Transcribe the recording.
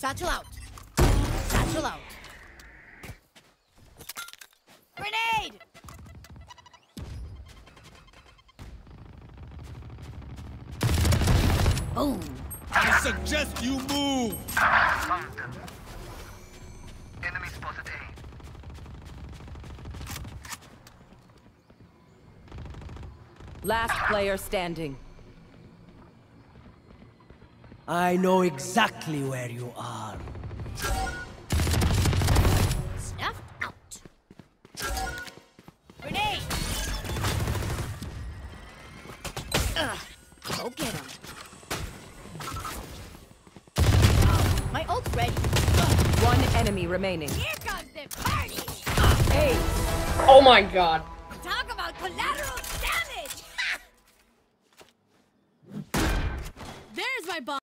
Satchel out. Satchel out. Grenade! Boom. I suggest you move! Enemy spotted A. Last player standing. I know exactly where you are. Snuff out. Grenade! Ugh. Go get him. My ult's ready. One enemy remaining. Here comes the party! Hey, Oh my god. Talk about collateral damage! There's my bomb.